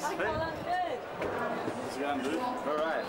nice thing. It's. All right.